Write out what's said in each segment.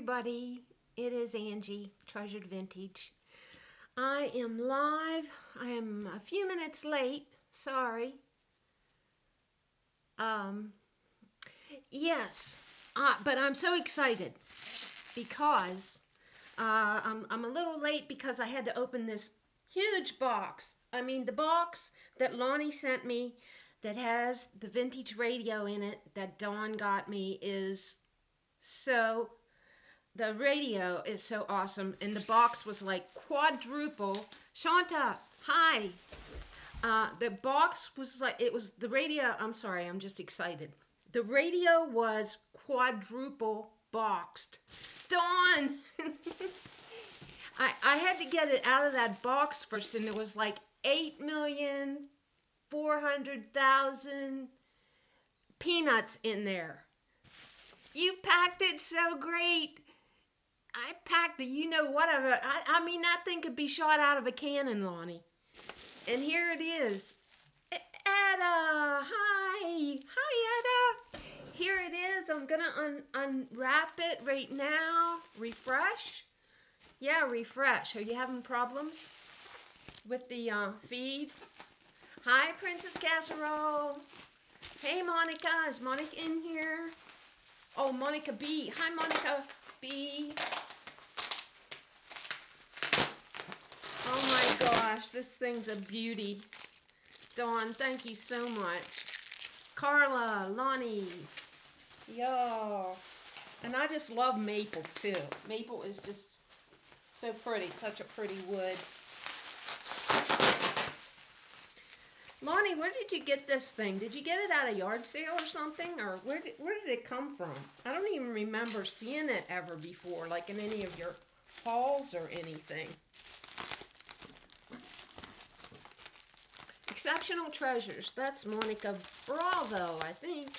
everybody. It is Angie, Treasured Vintage. I am live. I am a few minutes late. Sorry. Um, yes, uh, but I'm so excited because uh, I'm, I'm a little late because I had to open this huge box. I mean, the box that Lonnie sent me that has the vintage radio in it that Dawn got me is so the radio is so awesome and the box was like quadruple. Shanta hi. Uh, the box was like it was the radio i'm sorry i'm just excited. The radio was quadruple boxed. Dawn! I, I had to get it out of that box first and it was like 8 million 400,000 peanuts in there. You packed it so great. I packed it, you know whatever. I, I mean, that thing could be shot out of a cannon, Lonnie. And here it is. Etta, hi. Hi, Etta. Here it is. I'm going to un unwrap it right now. Refresh. Yeah, refresh. Are you having problems with the uh, feed? Hi, Princess Casserole. Hey, Monica. Is Monica in here? Oh, Monica B. Hi, Monica B. Oh my gosh, this thing's a beauty. Dawn, thank you so much. Carla, Lonnie. y'all. And I just love maple too. Maple is just so pretty, such a pretty wood. Lonnie, where did you get this thing? Did you get it at a yard sale or something? Or where did, where did it come from? I don't even remember seeing it ever before, like in any of your hauls or anything. Exceptional Treasures. That's Monica Bravo, I think.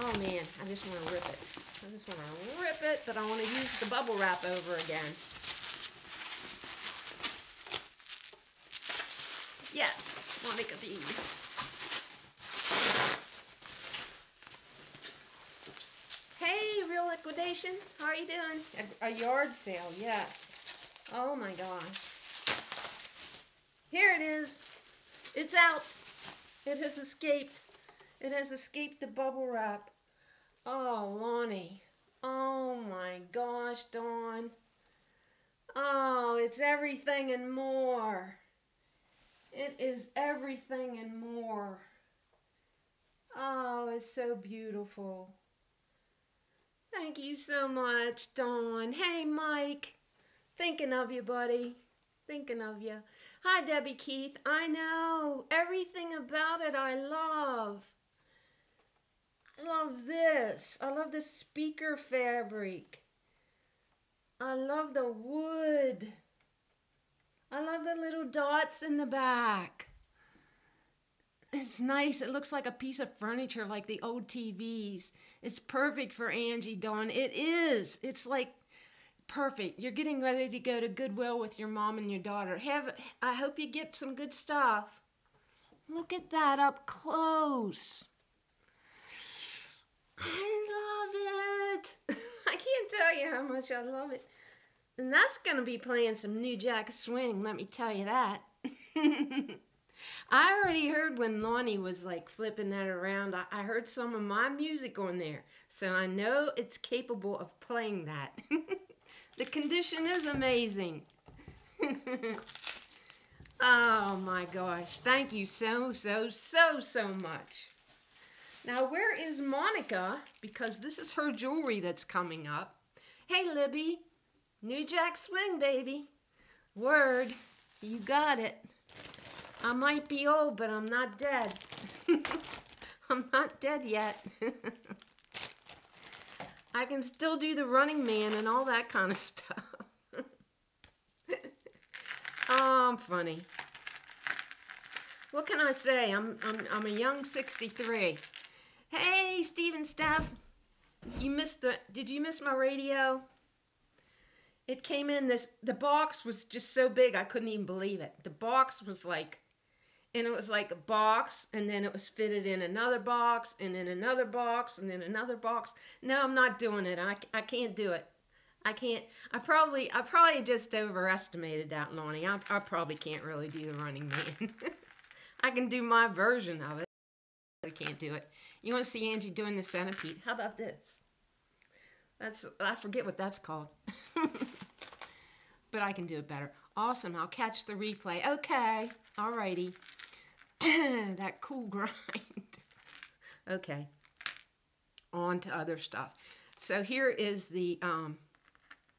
Oh man, I just want to rip it. I just want to rip it, but I want to use the bubble wrap over again. Yes, Monica D. Hey, Real Liquidation. How are you doing? A, a yard sale, yes. Oh my gosh. Here it is. It's out. It has escaped. It has escaped the bubble wrap. Oh, Lonnie. Oh my gosh, Dawn. Oh, it's everything and more. It is everything and more. Oh, it's so beautiful. Thank you so much, Dawn. Hey, Mike. Thinking of you, buddy. Thinking of you. Hi, Debbie Keith. I know. Everything about it I love. I love this. I love the speaker fabric. I love the wood. I love the little dots in the back. It's nice. It looks like a piece of furniture like the old TVs. It's perfect for Angie Dawn. It is. It's like perfect. You're getting ready to go to Goodwill with your mom and your daughter. Have I hope you get some good stuff. Look at that up close. I love it. I can't tell you how much I love it. And that's going to be playing some New Jack Swing, let me tell you that. I already heard when Lonnie was like flipping that around, I, I heard some of my music on there. So I know it's capable of playing that. the condition is amazing. oh my gosh. Thank you so, so, so, so much. Now, where is Monica? Because this is her jewelry that's coming up. Hey, Libby. New Jack Swing, baby. Word. You got it. I might be old, but I'm not dead. I'm not dead yet. I can still do the running man and all that kind of stuff. oh, I'm funny. What can I say? I'm, I'm, I'm a young 63. Hey, Stephen Steph. You missed the, did you miss my radio? It came in this, the box was just so big I couldn't even believe it. The box was like, and it was like a box and then it was fitted in another box and then another box and then another box. No i'm not doing it. I, I can't do it. I can't i probably i probably just overestimated that lonnie. I, I probably can't really do the running man. I can do my version of it i can't do it. You want to see angie doing the centipede? How about this? That's i forget what that's called. But i can do it better. Awesome i'll catch the replay. Okay alrighty that cool grind. okay, on to other stuff. So here is the, um,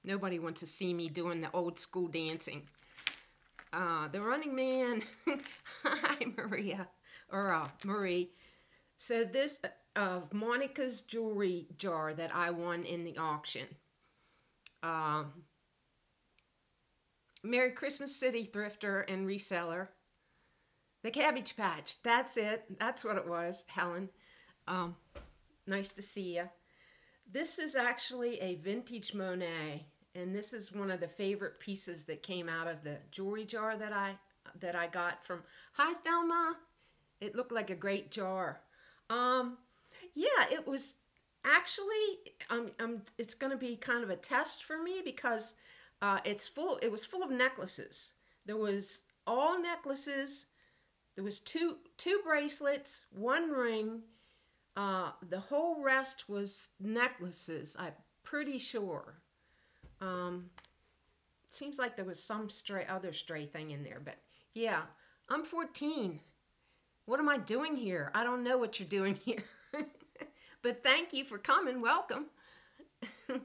nobody wants to see me doing the old school dancing. Uh, the Running Man. Hi, Maria. Or uh, Marie. So this of uh, Monica's jewelry jar that I won in the auction. Um, Merry Christmas City thrifter and reseller. The Cabbage Patch. That's it. That's what it was, Helen. Um, nice to see you. This is actually a vintage Monet, and this is one of the favorite pieces that came out of the jewelry jar that I that I got from. Hi, Thelma. It looked like a great jar. Um, yeah, it was actually. Um, um, it's going to be kind of a test for me because uh, it's full. It was full of necklaces. There was all necklaces there was two two bracelets, one ring. Uh, the whole rest was necklaces. I'm pretty sure. Um, seems like there was some stray other stray thing in there, but yeah, I'm 14. What am I doing here? I don't know what you're doing here. but thank you for coming. Welcome.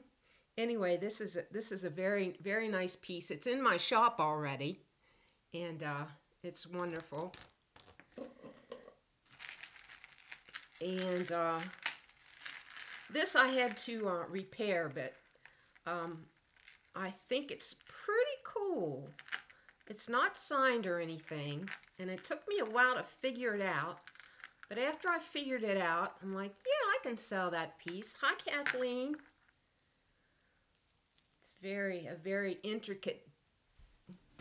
anyway, this is a, this is a very very nice piece. It's in my shop already, and uh, it's wonderful. And uh, this I had to uh, repair, but um, I think it's pretty cool. It's not signed or anything, and it took me a while to figure it out. But after I figured it out, I'm like, yeah, I can sell that piece. Hi, Kathleen. It's very, a very intricate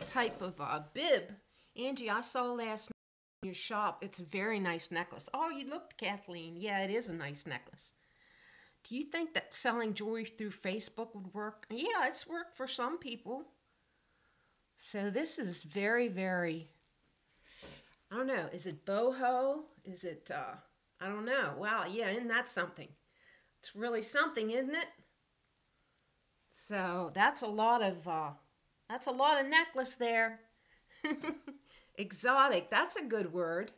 type of uh, bib. Angie, I saw last your shop. It's a very nice necklace. Oh, you looked, Kathleen. Yeah, it is a nice necklace. Do you think that selling jewelry through Facebook would work? Yeah, it's worked for some people. So this is very, very, I don't know. Is it boho? Is it, uh, I don't know. Wow, yeah, isn't that something? It's really something, isn't it? So that's a lot of, uh, that's a lot of necklace there. Exotic, that's a good word.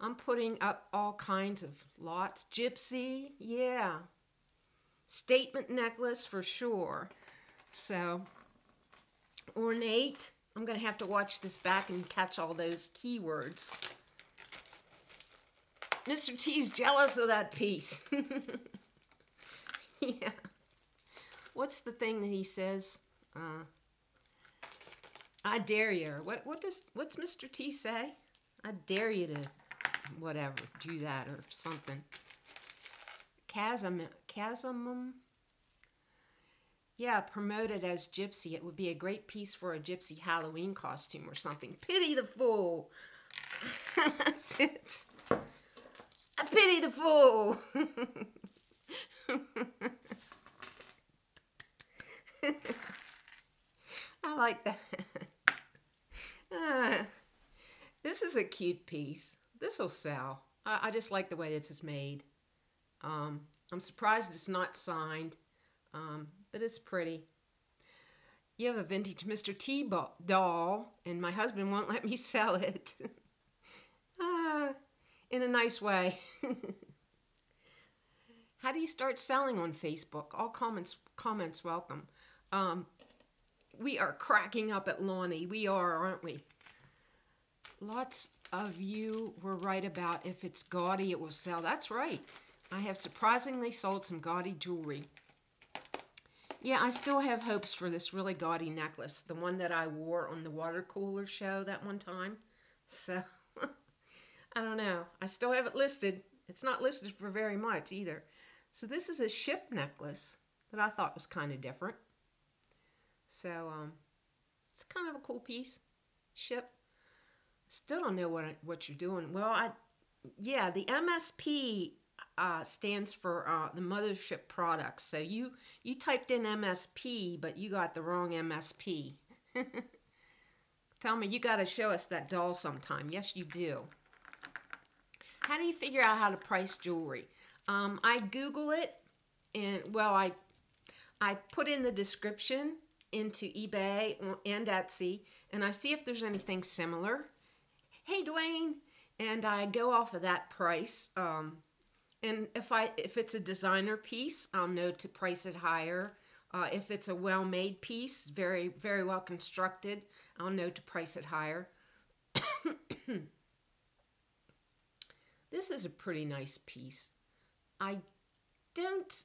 I'm putting up all kinds of lots. Gypsy, yeah. Statement necklace for sure. So, ornate. I'm going to have to watch this back and catch all those keywords. Mr. T's jealous of that piece. yeah. What's the thing that he says? Uh, I dare you. What what does what's Mr. T say? I dare you to whatever do that or something. Chasm chasm. Yeah, promoted as gypsy. It would be a great piece for a gypsy Halloween costume or something. Pity the fool. That's it. I pity the fool. I like that. Uh, this is a cute piece. This will sell. I, I, just like the way this is made. Um, I'm surprised it's not signed, um, but it's pretty. You have a vintage Mr. T doll, and my husband won't let me sell it. uh, in a nice way. How do you start selling on Facebook? All comments comments welcome. Um, we are cracking up at Lonnie. We are, aren't we? Lots of you were right about if it's gaudy, it will sell. That's right. I have surprisingly sold some gaudy jewelry. Yeah, I still have hopes for this really gaudy necklace, the one that I wore on the water cooler show that one time. So, I don't know. I still have it listed. It's not listed for very much either. So this is a ship necklace that I thought was kind of different. So um, it's kind of a cool piece. Ship. Still don't know what what you're doing. Well, I yeah, the MSP uh, stands for uh, the mothership products. So you you typed in MSP, but you got the wrong MSP. Tell me, you got to show us that doll sometime. Yes, you do. How do you figure out how to price jewelry? Um, I Google it, and well, I I put in the description into eBay and Etsy, and I see if there's anything similar. Hey, Dwayne, and I go off of that price. Um, and if I if it's a designer piece, I'll know to price it higher. Uh, if it's a well-made piece, very very well constructed, I'll know to price it higher. this is a pretty nice piece. I don't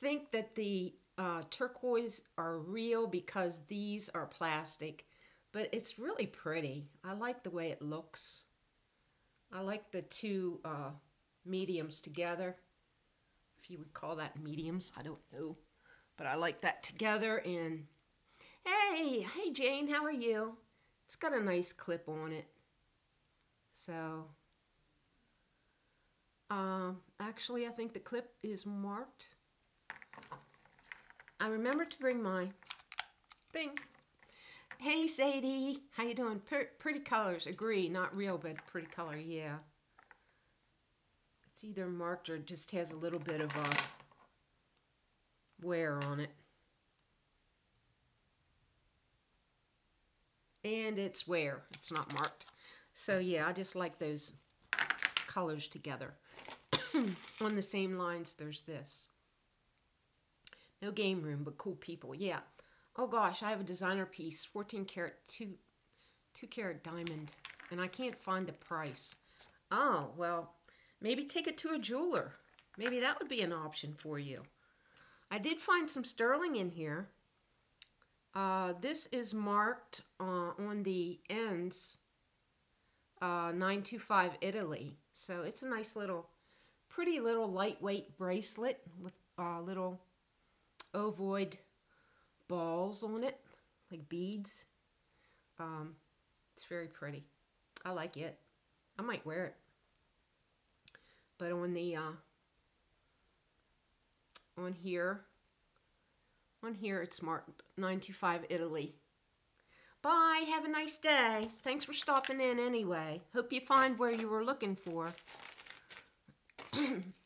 think that the uh, turquoise are real because these are plastic, but it's really pretty. I like the way it looks. I like the two uh, mediums together. If you would call that mediums, I don't know. But I like that together. And hey, hey Jane, how are you? It's got a nice clip on it. So, uh, actually, I think the clip is marked. I remember to bring my thing. Hey Sadie, how you doing? pretty colors, agree, not real, but pretty color, yeah. It's either marked or just has a little bit of a wear on it. And it's wear, it's not marked. So yeah, I just like those colors together. on the same lines, there's this. No game room, but cool people. Yeah. Oh gosh, I have a designer piece, 14 karat, 2, 2 karat diamond, and I can't find the price. Oh, well, maybe take it to a jeweler. Maybe that would be an option for you. I did find some sterling in here. Uh, this is marked uh, on the ends, uh, 925 Italy. So it's a nice little, pretty little lightweight bracelet with uh, little ovoid balls on it, like beads. Um, it's very pretty. I like it. I might wear it. But on the, uh, on here, on here it's marked 925 Italy. Bye. Have a nice day. Thanks for stopping in anyway. Hope you find where you were looking for.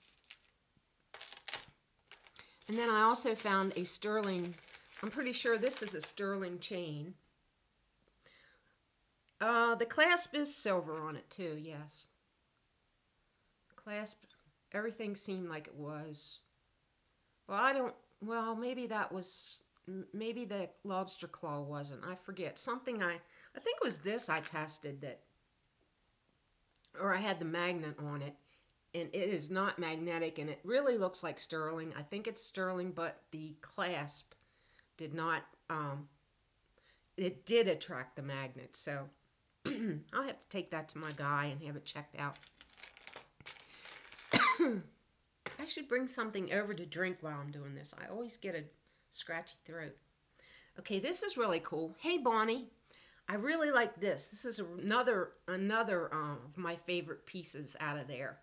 And then I also found a sterling, I'm pretty sure this is a sterling chain. Uh, the clasp is silver on it too, yes. Clasp, everything seemed like it was. Well, I don't, well, maybe that was, maybe the lobster claw wasn't. I forget. Something I, I think it was this I tested that, or I had the magnet on it and it is not magnetic and it really looks like sterling. I think it's sterling, but the clasp did not, um, it did attract the magnet. So I'll have to take that to my guy and have it checked out. I should bring something over to drink while I'm doing this. I always get a scratchy throat. Okay, this is really cool. Hey, Bonnie. I really like this. This is another another um, of my favorite pieces out of there.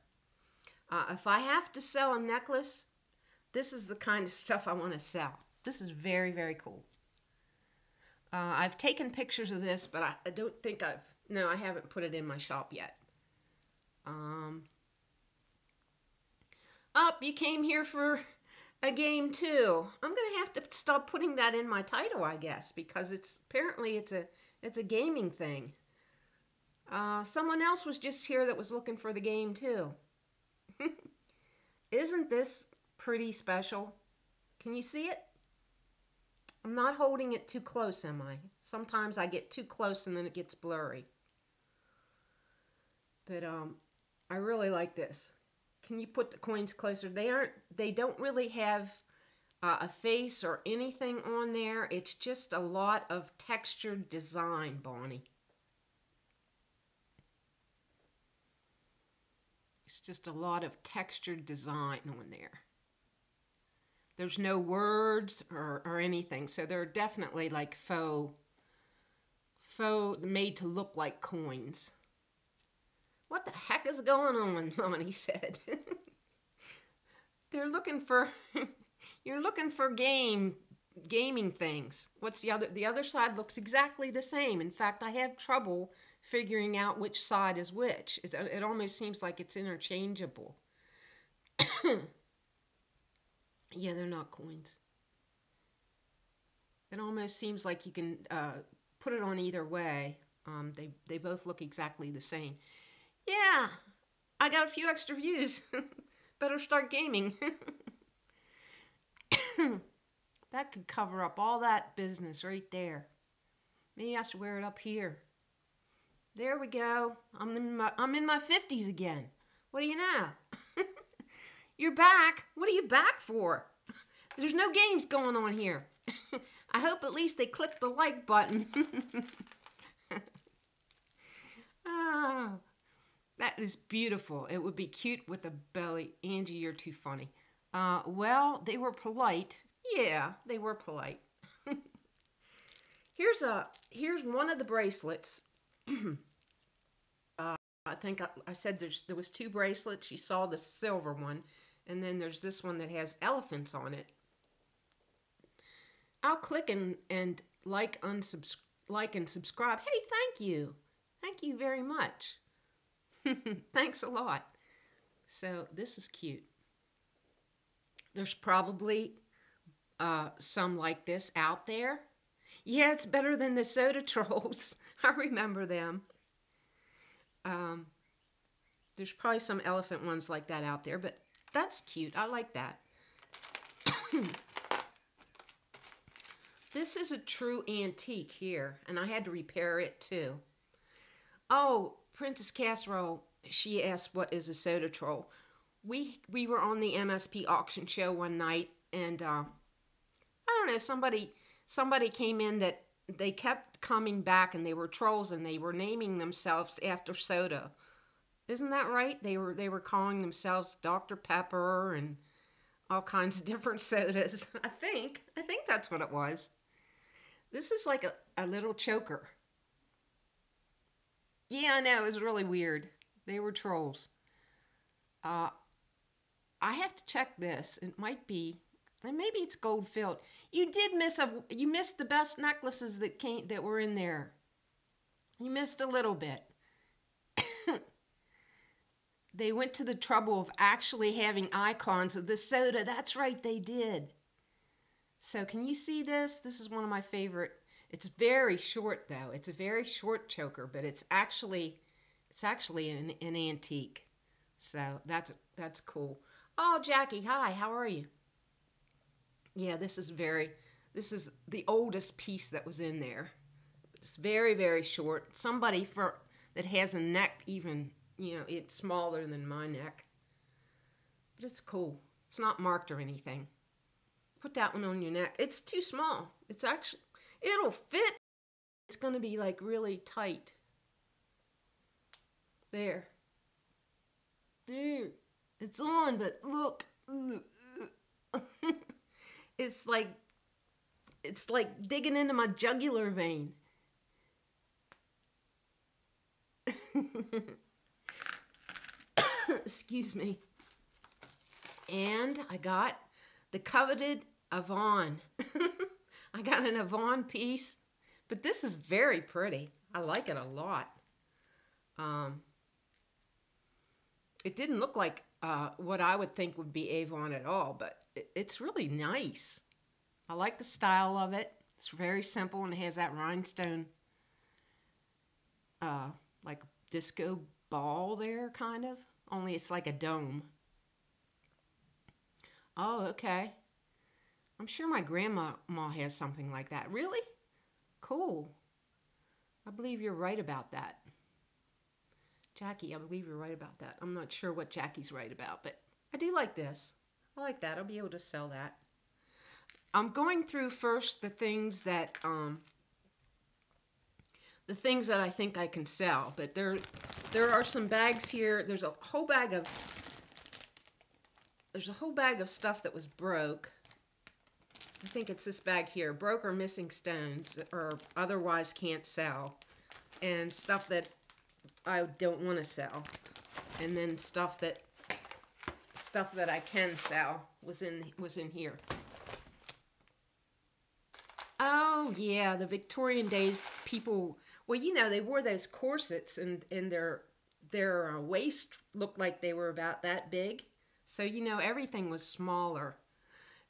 Uh, if I have to sell a necklace, this is the kind of stuff I want to sell. This is very, very cool. Uh, I've taken pictures of this, but I, I, don't think I've, no, I haven't put it in my shop yet. Um, up, you came here for a game too. I'm going to have to stop putting that in my title, I guess, because it's apparently it's a, it's a gaming thing. Uh, someone else was just here that was looking for the game too. Isn't this pretty special? Can you see it? I'm not holding it too close, am I? Sometimes I get too close and then it gets blurry. But um, I really like this. Can you put the coins closer? They aren't. They don't really have uh, a face or anything on there. It's just a lot of textured design, Bonnie. It's just a lot of textured design on there. There's no words or, or anything, so they're definitely like faux, faux made to look like coins. What the heck is going on? Lonnie said. They're looking for you're looking for game gaming things. What's the other the other side looks exactly the same. In fact, I have trouble figuring out which side is which. It, it almost seems like it's interchangeable. yeah, they're not coins. It almost seems like you can uh, put it on either way. Um, they, they both look exactly the same. Yeah, I got a few extra views. Better start gaming. that could cover up all that business right there. Maybe I should wear it up here. There we go. I'm in my I'm in my 50s again. What do you know? You're back. What are you back for? There's no games going on here. I hope at least they click the like button. ah, that is beautiful. It would be cute with a belly. Angie, you're too funny. Uh, well, they were polite. Yeah, they were polite. here's a here's one of the bracelets. I think I, I said there's, there was two bracelets. You saw the silver one, and then there's this one that has elephants on it. I'll click and, and like, unsubscribe, like and subscribe. Hey, thank you. Thank you very much. Thanks a lot. So this is cute. There's probably uh, some like this out there. Yeah, it's better than the soda trolls. I remember them. Um, there's probably some elephant ones like that out there, but that's cute. I like that. This is a true antique here, and I had to repair it too. Oh, Princess Casserole, she asked what is a soda troll. We we were on the MSP auction show one night, and uh, I don't know somebody somebody came in that they kept coming back, and they were trolls, and they were naming themselves after soda. Isn't that right? They were they were calling themselves Dr Pepper and all kinds of different sodas. I think I think that's what it was. This is like a, a little choker. Yeah, I know. It was really weird. They were trolls. Uh, I have to check this. It might be, and maybe it's gold filled. You did miss a. You missed the best necklaces that came that were in there. You missed a little bit. they went to the trouble of actually having icons of the soda. That's right, they did. So can you see this? This is one of my favorite. It's very short though. It's a very short choker, but it's actually it's actually an, an antique. So that's that's cool. Oh, Jackie, hi. How are you? Yeah, this is very this is the oldest piece that was in there. It's very very short. Somebody for that has a neck even, you know, it's smaller than my neck. But it's cool. It's not marked or anything. Put that one on your neck. It's too small. It's actually, it'll fit. It's going to be like really tight. There. There. It's on, but look. It's like, it's like digging into my jugular vein. Excuse me. And I got the coveted Avon. I got an Avon piece, but this is very pretty. I like it a lot. Um, it didn't look like uh, what I would think would be Avon at all, but it's really nice. I like the style of it. It's very simple and it has that rhinestone, uh, like disco ball there, kind of. Only it's like a dome. Oh, okay. I'm sure my grandma has something like that. Really? Cool. I believe you're right about that. Jackie, I believe you're right about that. I'm not sure what Jackie's right about, but I do like this. I like that. I'll be able to sell that. I'm going through first the things that um, the things that I think I can sell, but there there are some bags here. There's a whole bag of there's a whole bag of stuff that was broke. I think it's this bag here. Broke or missing stones or otherwise can't sell. and stuff that I don't want to sell. And then stuff that stuff that I can sell was in was in here. Oh yeah, the Victorian days people. Well, you know they wore those corsets and and their their uh, waist looked like they were about that big. So you know everything was smaller.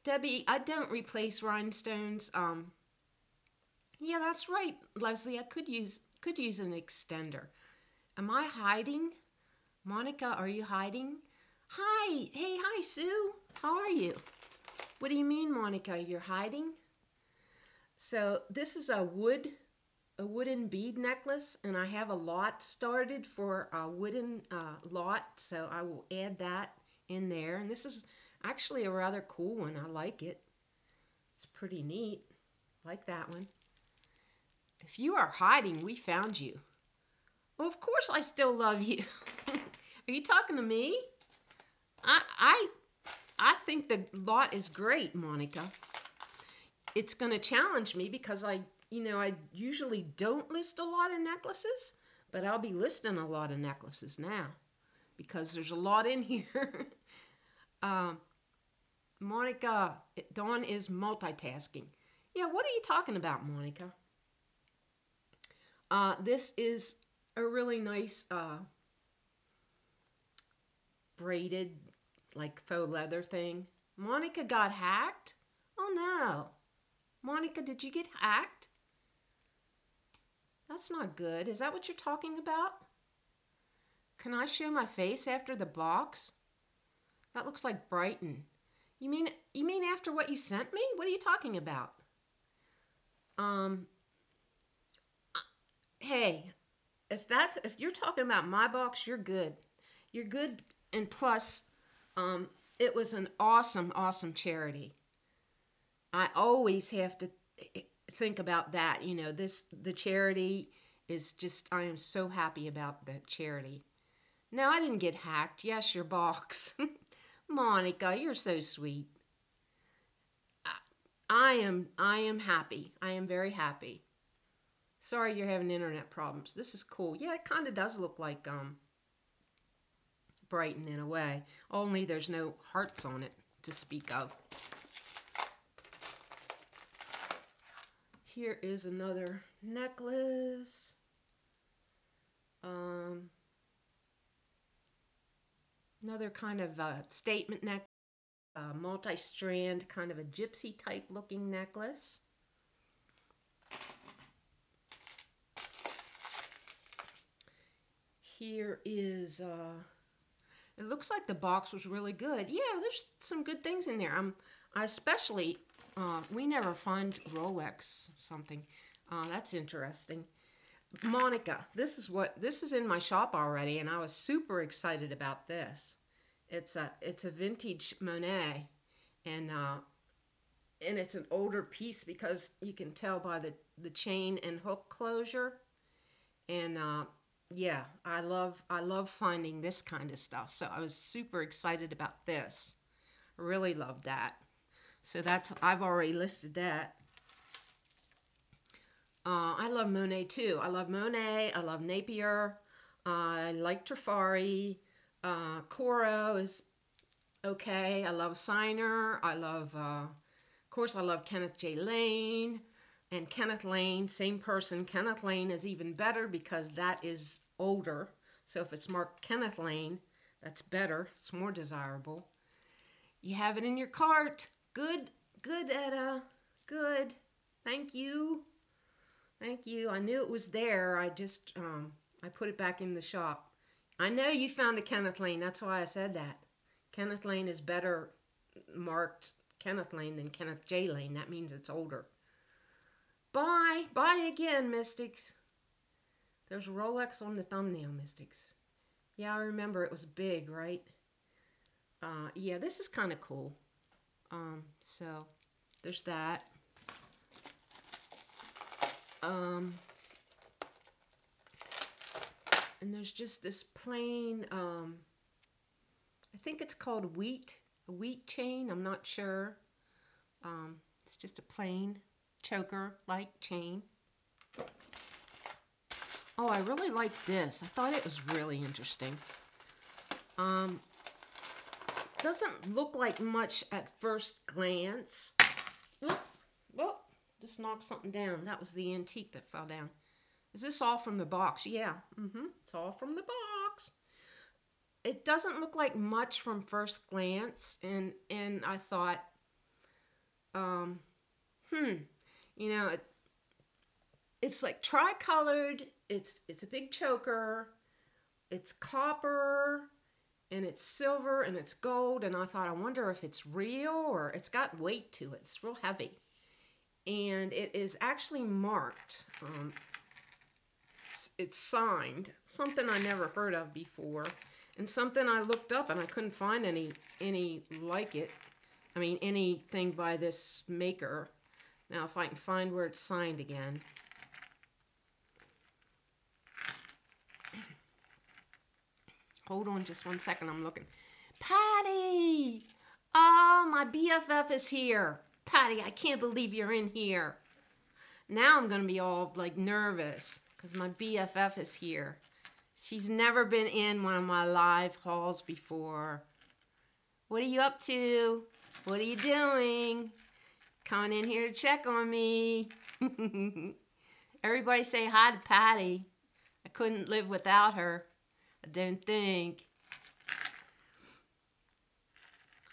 Debbie, I don't replace rhinestones. Um. Yeah, that's right, Leslie. I could use could use an extender. Am I hiding? Monica, are you hiding? Hi. Hey, hi, Sue. How are you? What do you mean, Monica? You're hiding? So this is a wood, a wooden bead necklace, and I have a lot started for a wooden uh, lot, so I will add that in there. And this is actually a rather cool one. I like it. It's pretty neat. Like that one. If you are hiding, we found you. Well, of course I still love you. are you talking to me? I, I, I think the lot is great, Monica it's going to challenge me because I, you know, I usually don't list a lot of necklaces, but I'll be listing a lot of necklaces now because there's a lot in here. um, Monica, Dawn is multitasking. Yeah, what are you talking about, Monica? Uh, this is a really nice uh, braided, like faux leather thing. Monica got hacked? Oh no. Monica, did you get hacked? That's not good. Is that what you're talking about? Can I show my face after the box? That looks like Brighton. You mean you mean after what you sent me? What are you talking about? Um Hey, if that's if you're talking about my box, you're good. You're good and plus um it was an awesome awesome charity. I always have to think about that. You know, this the charity is just I am so happy about the charity. No, I didn't get hacked. Yes, your box. Monica, you're so sweet. I, I am I am happy. I am very happy. Sorry you're having internet problems. This is cool. Yeah, it kind of does look like um Brighton in a way. Only there's no hearts on it to speak of. Here is another necklace. Um, another kind of uh, statement necklace, a multi-strand, kind of a gypsy type looking necklace. Here is, uh, it looks like the box was really good. Yeah, there's some good things in there. I'm, I especially uh, we never find Rolex something. Uh, that's interesting. Monica, this is what this is in my shop already, and I was super excited about this. It's a it's a vintage Monet, and uh, and it's an older piece because you can tell by the the chain and hook closure. And uh, yeah, I love I love finding this kind of stuff. So I was super excited about this. Really love that. So that's, I've already listed that. Uh, I love Monet too. I love Monet. I love Napier. Uh, I like Trifari. Uh, Coro is okay. I love Signer. I love, uh, of course, I love Kenneth J. Lane. And Kenneth Lane, same person. Kenneth Lane is even better because that is older. So if it's marked Kenneth Lane, that's better. It's more desirable. You have it in your cart. Good, good, Etta. Good. Thank you. Thank you. I knew it was there. I just, um, I put it back in the shop. I know you found a Kenneth Lane. That's why I said that. Kenneth Lane is better marked Kenneth Lane than Kenneth J. Lane. That means it's older. Bye. Bye again, Mystics. There's Rolex on the thumbnail, Mystics. Yeah, I remember it was big, right? Uh, yeah, this is kind of cool. Um, so there's that. Um, and there's just this plain, um, I think it's called wheat, a wheat chain. I'm not sure. Um, it's just a plain choker-like chain. Oh, I really like this. I thought it was really interesting. Um, doesn't look like much at first glance. Oop, just knocked something down. That was the antique that fell down. Is this all from the box? Yeah, mm-hmm. It's all from the box. It doesn't look like much from first glance, and and I thought, um, hmm, you know, it's it's like tricolored. It's it's a big choker. It's copper and it's silver and it's gold and I thought I wonder if it's real or it's got weight to it. It's real heavy. And it is actually marked. Um, it's, it's signed. Something I never heard of before. And something I looked up and I couldn't find any any like it. I mean anything by this maker. Now if I can find where it's signed again. Hold on just one second. I'm looking. Patty! Oh, my BFF is here. Patty, I can't believe you're in here. Now I'm going to be all like nervous because my BFF is here. She's never been in one of my live hauls before. What are you up to? What are you doing? Coming in here to check on me. Everybody say hi to Patty. I couldn't live without her. I don't think.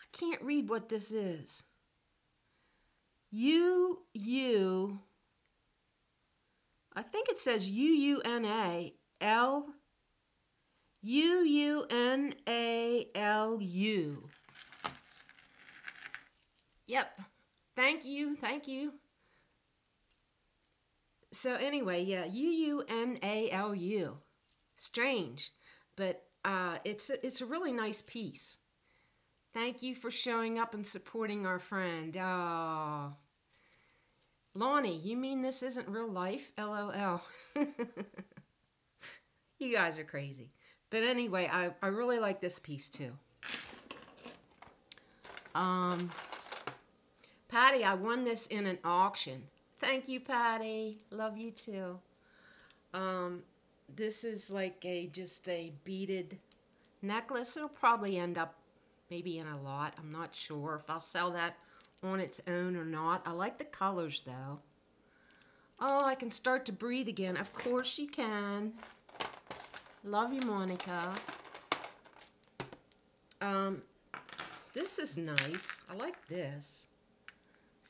I can't read what this is. U U. I think it says U U N A L U U N A L U. Yep. Thank you. Thank you. So anyway, yeah, U U N A L U. Strange but uh, it's a, it's a really nice piece. Thank you for showing up and supporting our friend. Oh. Lonnie, you mean this isn't real life? LOL. you guys are crazy. But anyway, I, I really like this piece too. Um, Patty, I won this in an auction. Thank you, Patty. Love you too. Um, this is like a just a beaded necklace. It'll probably end up maybe in a lot. I'm not sure if I'll sell that on its own or not. I like the colors though. Oh, I can start to breathe again. Of course you can. Love you, Monica. Um, this is nice. I like this.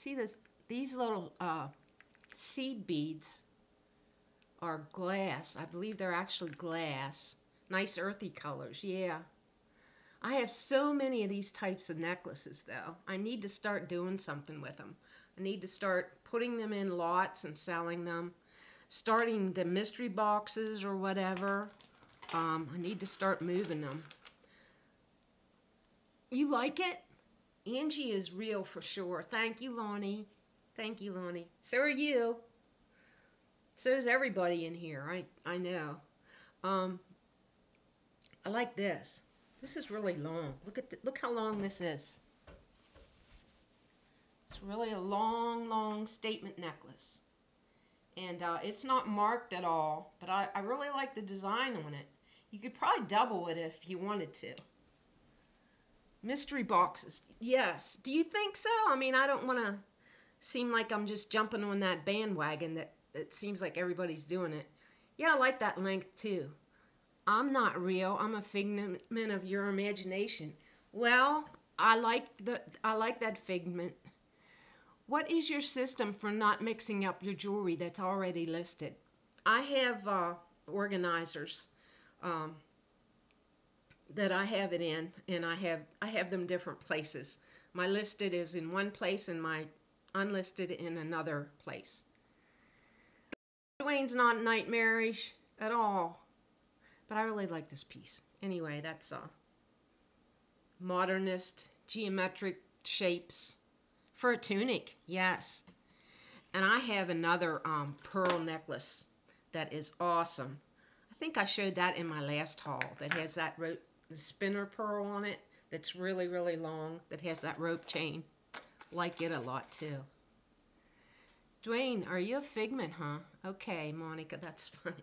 See this? These little uh, seed beads are glass. I believe they're actually glass. Nice earthy colors, yeah. I have so many of these types of necklaces, though. I need to start doing something with them. I need to start putting them in lots and selling them. Starting the mystery boxes or whatever. Um, I need to start moving them. You like it? Angie is real for sure. Thank you, Lonnie. Thank you, Lonnie. So are you. So is everybody in here. I I know. Um, I like this. This is really long. Look at the, look how long this is. It's really a long, long statement necklace. And uh, it's not marked at all, but I, I really like the design on it. You could probably double it if you wanted to. Mystery boxes. Yes. Do you think so? I mean, I don't want to seem like I'm just jumping on that bandwagon that it seems like everybody's doing it. Yeah, I like that length too. I'm not real. I'm a figment of your imagination. Well, I like the I like that figment. What is your system for not mixing up your jewelry that's already listed? I have uh, organizers um, that I have it in, and I have I have them different places. My listed is in one place, and my unlisted in another place. Dwayne's not nightmarish at all. But I really like this piece. Anyway, that's uh, modernist geometric shapes for a tunic. Yes. And I have another um, pearl necklace that is awesome. I think I showed that in my last haul that has that the spinner pearl on it that's really, really long that has that rope chain. Like it a lot too. Dwayne, are you a figment, huh? Okay, Monica, that's funny.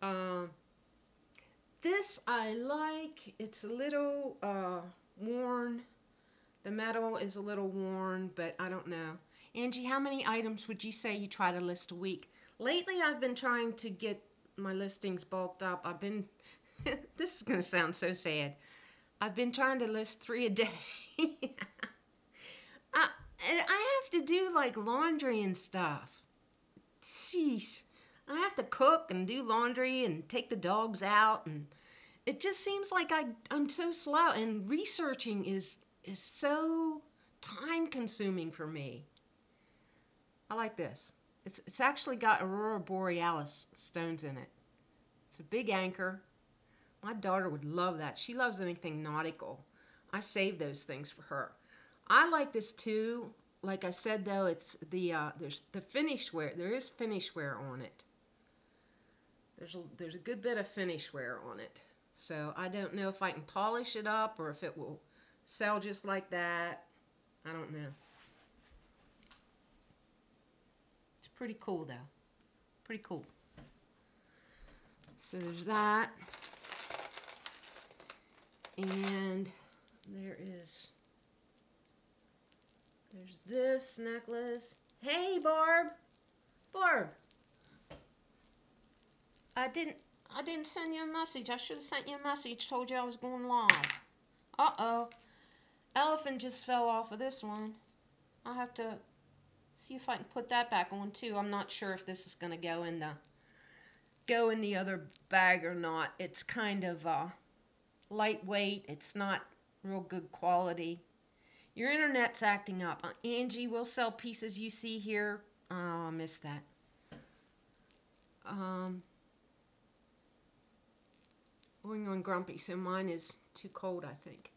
Um, this I like. It's a little uh, worn. The metal is a little worn, but I don't know. Angie, how many items would you say you try to list a week? Lately, I've been trying to get my listings bulked up. I've been, this is going to sound so sad. I've been trying to list three a day. Uh, I, I have to do like laundry and stuff. Jeez. I have to cook and do laundry and take the dogs out and it just seems like I I'm so slow and researching is is so time consuming for me. I like this. It's it's actually got aurora borealis stones in it. It's a big anchor. My daughter would love that. She loves anything nautical. I save those things for her. I like this too. Like I said though, it's the uh, there's the finish wear. There is finish wear on it. There's a, there's a good bit of finish wear on it. So I don't know if I can polish it up or if it will sell just like that. I don't know. It's pretty cool though. Pretty cool. So there's that. And there is, there's this necklace. Hey, Barb. Barb. I didn't I didn't send you a message. I should have sent you a message, told you I was going live. Uh-oh. Elephant just fell off of this one. I'll have to see if I can put that back on too. I'm not sure if this is going to go in the go in the other bag or not. It's kind of uh, lightweight. It's not real good quality. Your internet's acting up. Uh, Angie, we'll sell pieces you see here. Oh, I missed that. Um, going on grumpy, so mine is too cold, I think.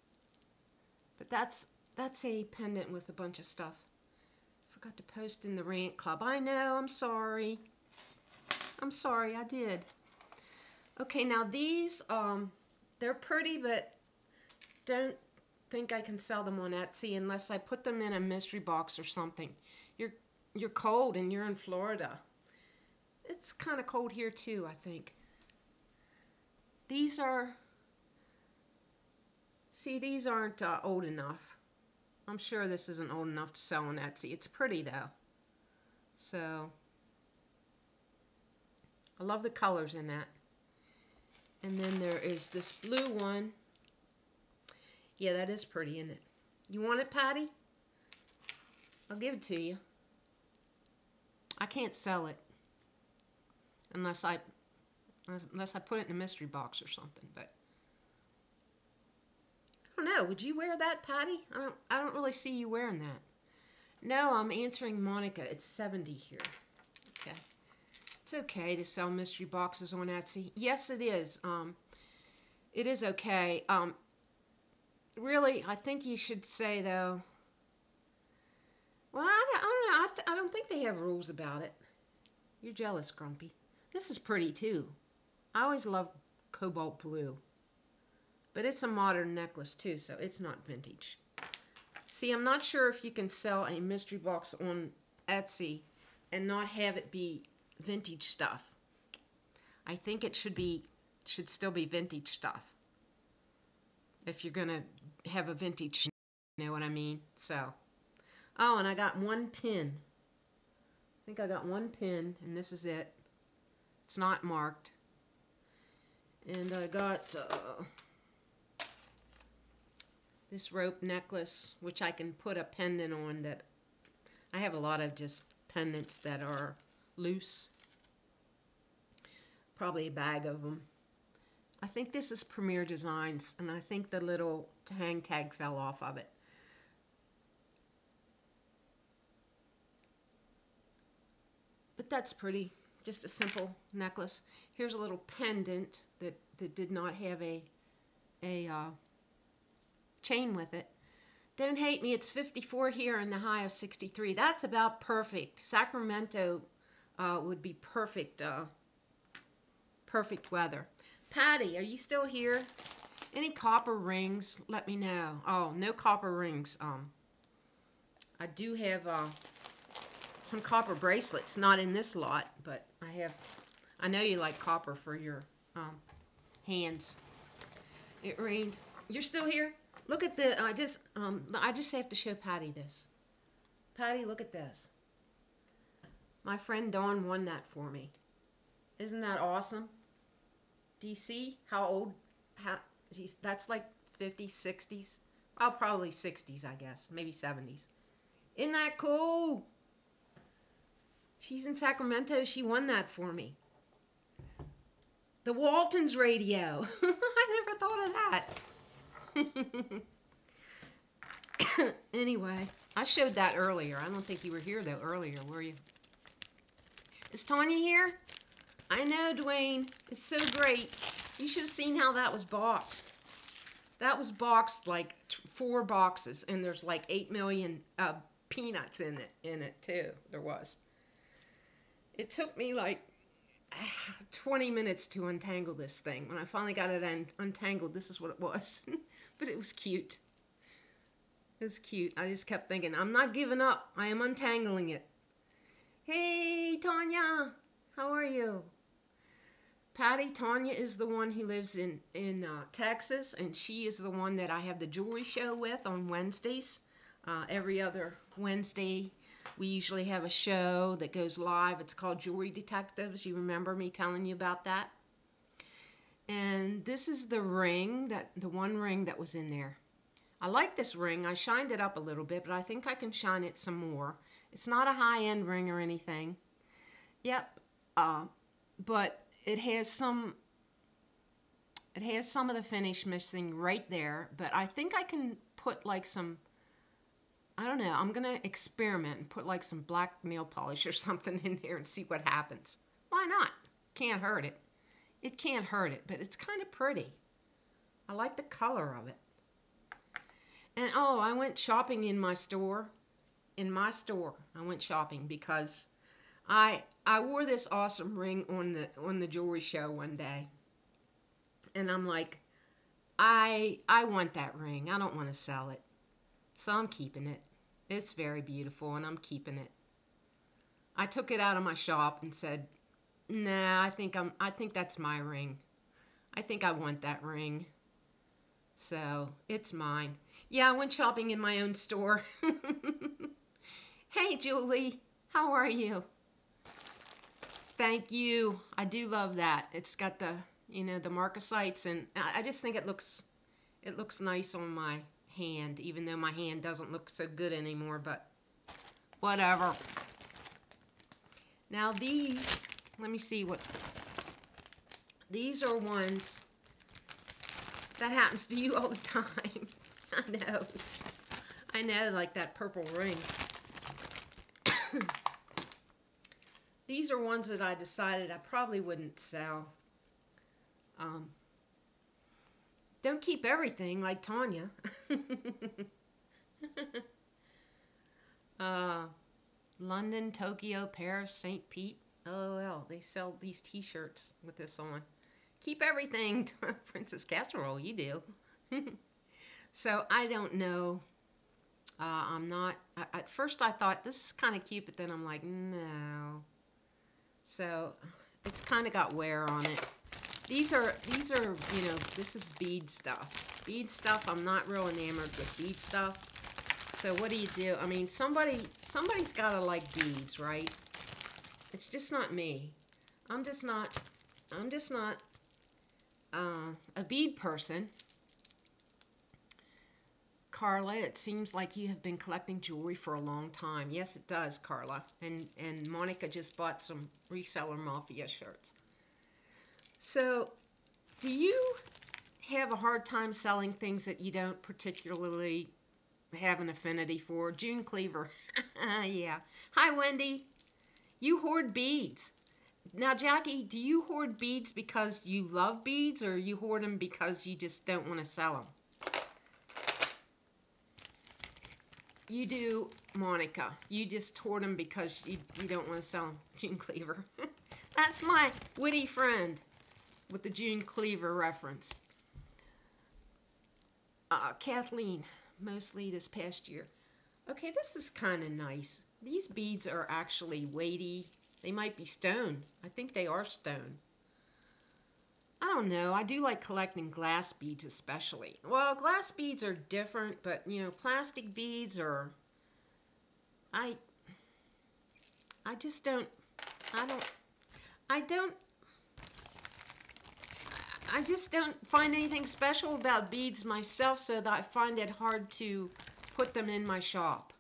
But that's that's a pendant with a bunch of stuff. Forgot to post in the rant club. I know, I'm sorry. I'm sorry, I did. Okay, now these, um, they're pretty, but don't think I can sell them on Etsy unless I put them in a mystery box or something. You're you're cold and you're in Florida. It's kind of cold here too, I think. These are, see, these aren't uh, old enough. I'm sure this isn't old enough to sell on Etsy. It's pretty though. So, I love the colors in that. And then there is this blue one. Yeah, that is pretty, isn't it? You want it, Patty? I'll give it to you. I can't sell it unless I Unless I put it in a mystery box or something, but I don't know. Would you wear that, Patty? I don't I don't really see you wearing that. No, I'm answering Monica. It's 70 here. It's okay to sell mystery boxes on Etsy. Yes, it is. Um, it is okay. Um, really, I think you should say, though, well, I don't, I don't know. I, th I don't think they have rules about it. You're jealous, Grumpy. This is pretty, too. I always love cobalt blue. But it's a modern necklace too, so it's not vintage. See, I'm not sure if you can sell a mystery box on Etsy and not have it be vintage stuff. I think it should be should still be vintage stuff. If you're gonna have a vintage, you know what I mean? So, oh, and I got one pin. I think I got one pin, and this is it. It's not marked. And I got uh, this rope necklace, which I can put a pendant on that I have a lot of just pendants that are loose. Probably a bag of them. I think this is Premier Designs, and I think the little hang tag fell off of it. But that's pretty just a simple necklace. Here's a little pendant that, that did not have a, a uh, chain with it. Don't hate me, it's 54 here and the high of 63. That's about perfect. Sacramento uh, would be perfect, uh, perfect weather. Patty, are you still here? Any copper rings? Let me know. Oh, no copper rings. Um, I do have uh, some copper bracelets, not in this lot, but I have I know you like copper for your um, hands. It rains. You're still here? Look at the, I just, um, I just have to show Patty this. Patty, look at this. My friend Dawn won that for me. Isn't that awesome? See how old, how, geez, that's like 50s, 60s? Well, probably 60s, I guess. Maybe 70s. Isn't that cool? She's in Sacramento. She won that for me. The Waltons radio. I never thought of that. anyway, I showed that earlier. I don't think you were here, though, earlier, were you? Is Tanya here? I know, Dwayne. It's so great. You should have seen how that was boxed. That was boxed like four boxes, and there's like eight million uh, peanuts in it. In it too, there was. It took me like 20 minutes to untangle this thing. When I finally got it un untangled, this is what it was. but it was cute. It was cute. I just kept thinking, I'm not giving up. I am untangling it. Hey, Tanya. How are you? Patty, Tanya is the one who lives in, in uh, Texas, and she is the one that I have the jewelry show with on Wednesdays. Uh, every other Wednesday, we usually have a show that goes live. It's called Jewelry Detectives. You remember me telling you about that? And this is the ring, that the one ring that was in there. I like this ring. I shined it up a little bit, but I think I can shine it some more. It's not a high-end ring or anything. Yep. Uh, but it has some it has some of the finish missing right there, but I think I can put like some I don't know, I'm gonna experiment and put like some black nail polish or something in there and see what happens. Why not? Can't hurt it. It can't hurt it, but it's kind of pretty. I like the color of it. And oh, I went shopping in my store. In my store, I went shopping because I I wore this awesome ring on the on the jewelry show one day. And I'm like, I I want that ring. I don't want to sell it. So I'm keeping it. It's very beautiful and I'm keeping it. I took it out of my shop and said, "Nah, I think I'm I think that's my ring. I think I want that ring." So, it's mine. Yeah, I went shopping in my own store. hey, Julie. How are you? Thank you. I do love that. It's got the, you know, the marcasites and I just think it looks it looks nice on my hand even though my hand doesn't look so good anymore, but whatever. Now these, let me see what these are ones that happens to you all the time. I know. I know, like that purple ring. These are ones that I decided I probably wouldn't sell. Um, don't keep everything like Tanya. uh, London, Tokyo, Paris, St. Pete. LOL. They sell these t-shirts with this on. Keep everything. Princess Casserole, you do. so I don't know. Uh, I'm not. At first I thought this is kind of cute, but then I'm like, no. So it's kind of got wear on it. These are, these are, you know, this is bead stuff. Bead stuff, I'm not real enamored with bead stuff. So what do you do? I mean, somebody, somebody's got to like beads, right? It's just not me. I'm just not, I'm just not uh, a bead person. Carla, it seems like you have been collecting jewelry for a long time. Yes, it does, Carla. And and Monica just bought some reseller Mafia shirts. So, do you have a hard time selling things that you don't particularly have an affinity for? June Cleaver. yeah. Hi, Wendy. You hoard beads. Now, Jackie, do you hoard beads because you love beads or you hoard them because you just don't want to sell them? You do Monica. You just hoard them because you, you don't want to sell. June Cleaver. That's my witty friend with the June Cleaver reference. Uh, Kathleen, mostly this past year. Okay, this is kind of nice. These beads are actually weighty. They might be stone. I think they are stone. I don't know. I do like collecting glass beads especially. Well, glass beads are different, but you know, plastic beads are I I just don't I don't I don't I just don't find anything special about beads myself so that I find it hard to put them in my shop.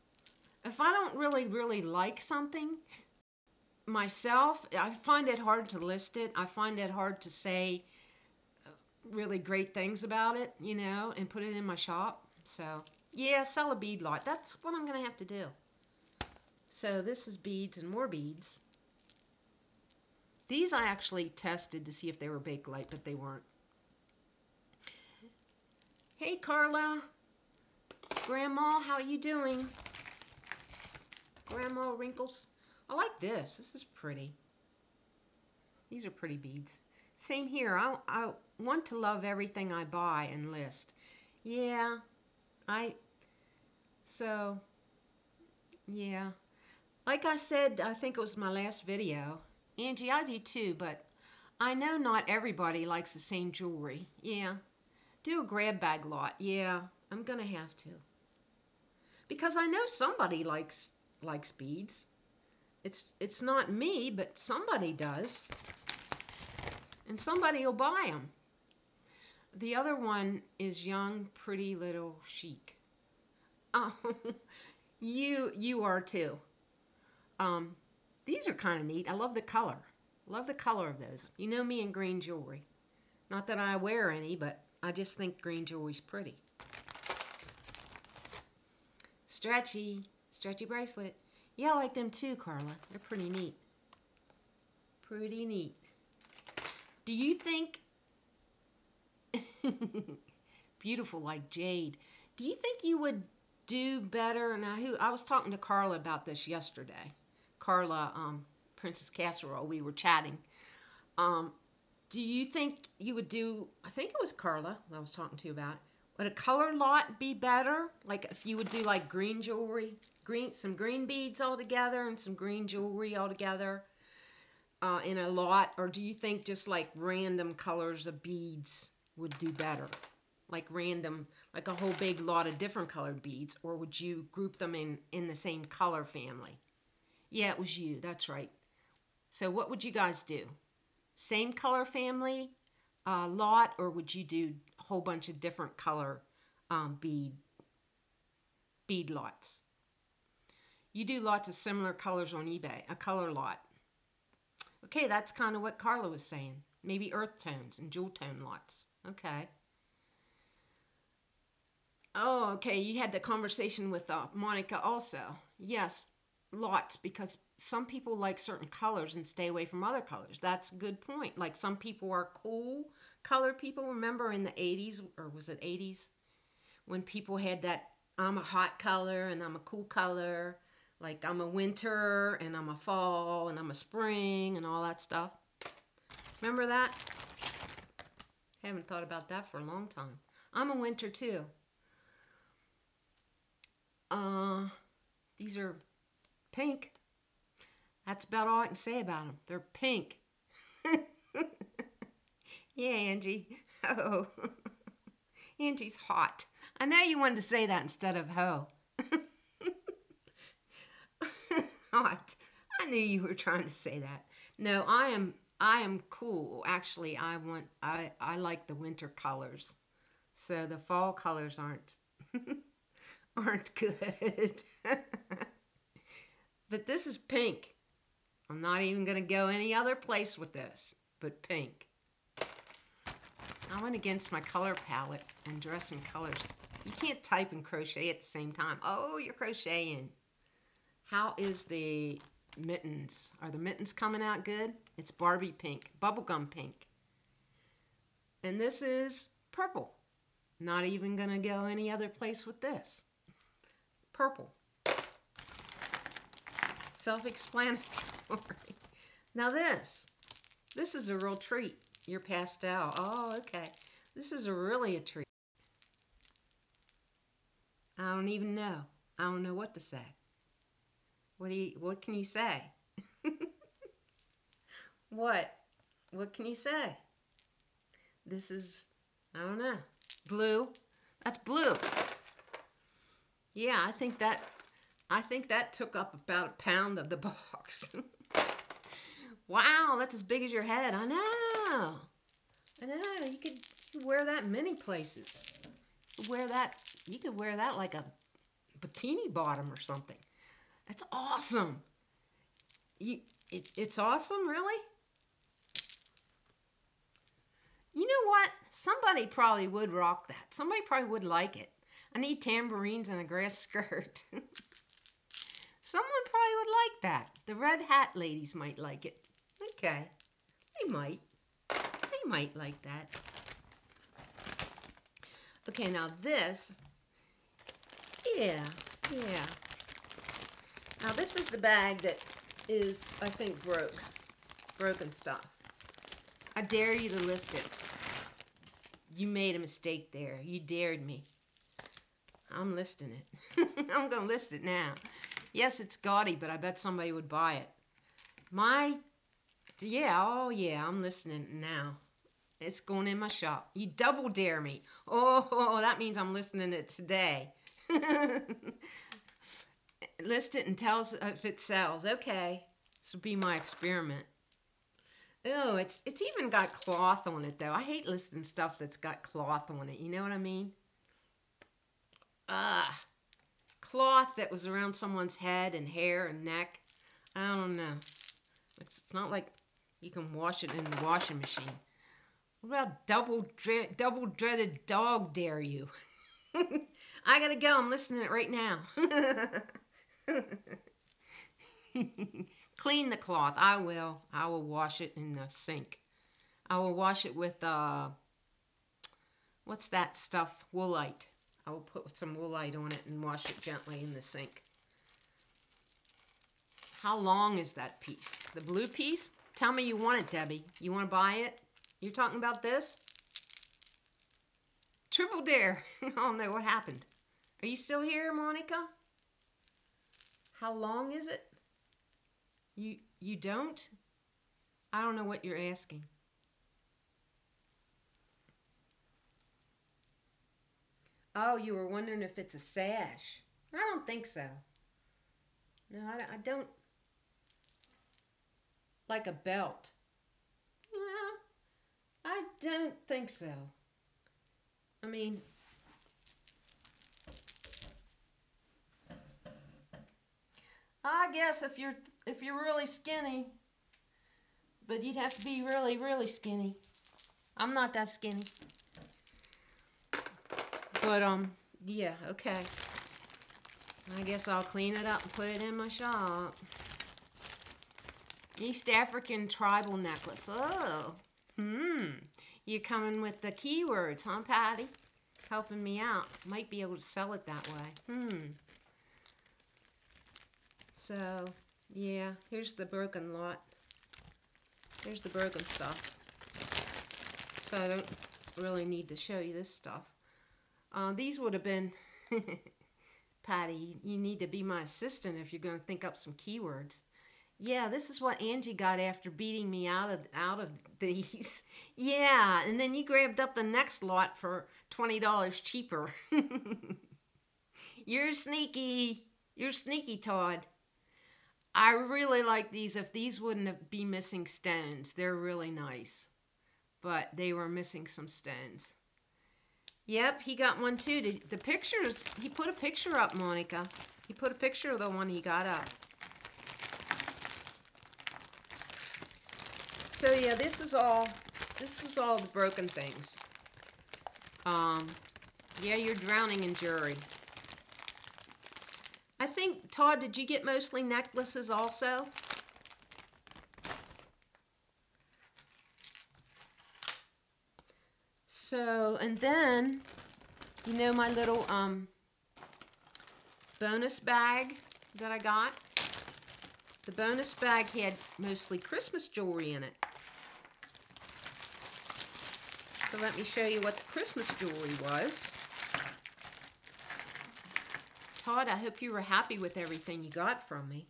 If I don't really really like something, myself, I find it hard to list it. I find it hard to say uh, really great things about it, you know, and put it in my shop. So, yeah, sell a bead lot. That's what I'm going to have to do. So this is beads and more beads. These I actually tested to see if they were Bakelite, but they weren't. Hey, Carla. Grandma, how are you doing? Grandma Wrinkles. I like this. This is pretty. These are pretty beads. Same here. I, I want to love everything I buy and list. Yeah, I, so, yeah. Like I said, I think it was my last video. Angie, I do too, but I know not everybody likes the same jewelry. Yeah. Do a grab bag lot. Yeah, I'm going to have to. Because I know somebody likes likes beads. It's it's not me, but somebody does. And somebody will buy them. The other one is Young Pretty Little Chic. Oh, you you are too. Um, these are kind of neat. I love the color. Love the color of those. You know me in green jewelry. Not that I wear any, but I just think green jewelry's pretty. Stretchy. Stretchy bracelet. Yeah, I like them too, Carla. They're pretty neat. Pretty neat. Do you think... Beautiful like jade. Do you think you would do better? Now, who I was talking to Carla about this yesterday. Carla, um, Princess Casserole, we were chatting. Um, do you think you would do, I think it was Carla I was talking to about it. Would a color lot be better? Like if you would do like green jewelry, green some green beads all together and some green jewelry all together uh, in a lot? Or do you think just like random colors of beads would do better? Like random, like a whole big lot of different colored beads? Or would you group them in, in the same color family? Yeah, it was you. That's right. So what would you guys do? Same color family uh, lot, or would you do a whole bunch of different color um, bead bead lots? You do lots of similar colors on eBay, a color lot. Okay, that's kind of what Carla was saying. Maybe earth tones and jewel tone lots. Okay. Oh, okay. You had the conversation with uh, Monica also. Yes, lots because some people like certain colors and stay away from other colors. That's a good point. Like some people are cool color people. Remember in the 80s, or was it 80s, when people had that I'm a hot color and I'm a cool color. Like I'm a winter and I'm a fall and I'm a spring and all that stuff. Remember that? Haven't thought about that for a long time. I'm a winter too. Uh, these are pink. That's about all I can say about them. They're pink. yeah, Angie. Oh, Angie's hot. I know you wanted to say that instead of ho. Hot. I knew you were trying to say that. No, I am I am cool. Actually, I want I I like the winter colors. So the fall colors aren't aren't good. but this is pink. I'm not even going to go any other place with this but pink. I went against my color palette and dress in colors. You can't type and crochet at the same time. Oh, you're crocheting. How is the mittens? Are the mittens coming out good? It's Barbie pink, bubblegum pink. And this is purple. Not even to go any other place with this. Purple. Self-explanatory. now this. This is a real treat. Your pastel. Oh, okay. This is a really a treat. I don't even know. I don't know what to say. What do you, what can you say? What? What can you say? This is, I don't know, blue. That's blue. Yeah, I think that, I think that took up about a pound of the box. wow, that's as big as your head. I know. I know. You could wear that many places. wear that. You could wear that like a bikini bottom or something. That's awesome. You, it, it's awesome, really. You know what? Somebody probably would rock that. Somebody probably would like it. I need tambourines and a grass skirt. Someone probably would like that. The red hat ladies might like it. Okay. They might. They might like that. Okay, now this. Yeah, yeah. Now this is the bag that is, I think, broke. Broken stuff. I dare you to list it. You made a mistake there. You dared me. I'm listing it. I'm going to list it now. Yes, it's gaudy, but I bet somebody would buy it. My, yeah, oh yeah, I'm listening now. It's going in my shop. You double dare me. Oh, that means I'm listening it today. List it and tell us if it sells. Okay, this will be my experiment. Oh, it's it's even got cloth on it though. I hate listing stuff that's got cloth on it. You know what I mean? Ah, cloth that was around someone's head and hair and neck. I don't know. It's, not like you can wash it in the washing machine. What about double dre double dreaded dog dare you? I gotta go. I'm listening it right now. Clean the cloth. I will. I will wash it in the sink. I will wash it with, uh, what's that stuff? Woolite. I will put some woolite on it and wash it gently in the sink. How long is that piece? The blue piece? Tell me you want it, Debbie. You want to buy it? You're talking about this? Triple dare. oh no, what happened? Are you still here, Monica? How long is it? You you don't? I don't know what you're asking. Oh, you were wondering if it's a sash. I don't think so. No, I, I don't. Like a belt. No, I don't think so. I mean, I guess if you're if you're really skinny, but you'd have to be really really skinny. I'm not that skinny. But um yeah, okay. I guess I'll clean it up and put it in my shop. East African tribal necklace. Oh. Hmm. You're coming with the keywords, huh, Patty? Helping me out. Might be able to sell it that way. Hmm. So, yeah, here's the broken lot. Here's the broken stuff. So I don't really need to show you this stuff. Uh, these would have been, Patty, you need to be my assistant if you're going to think up some keywords. Yeah, this is what Angie got after beating me out of out of these. yeah, and then you grabbed up the next lot for $20 cheaper. You're sneaky. You're sneaky, Todd. I really like these. If these wouldn't have be missing stones, they're really nice. But they were missing some stones. Yep, he got one too. The pictures, he put a picture up, Monica. He put a picture of the one he got up. So yeah, this is all, this is all the broken things. Um, yeah, you're drowning in jewelry. Todd, did you get mostly necklaces also? So, and then, you know my little um, bonus bag that I got? The bonus bag had mostly Christmas jewelry in it. So let me show you what the Christmas jewelry was. Todd, I hope you were happy with everything you got from me.